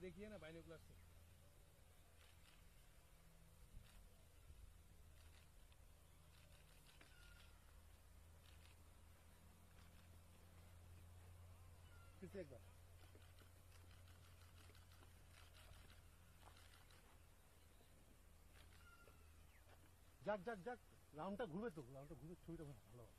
देखिए ना बाइनोकुलर से फिर से एक बार যাক যাক যাক রাউন্ডটা ঘুরবে তো। রাউন্ডটা ঘুরবে, ছবিটা ভালো হবে।